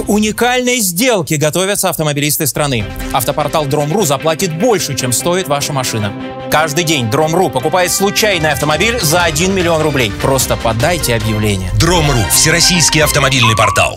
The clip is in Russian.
К уникальной сделке готовятся автомобилисты страны. Автопортал Дромру заплатит больше, чем стоит ваша машина. Каждый день Дромру покупает случайный автомобиль за 1 миллион рублей. Просто подайте объявление. Дром.ру – всероссийский автомобильный портал.